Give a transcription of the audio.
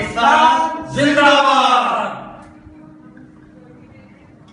पाकिस्तान जिंदाबाद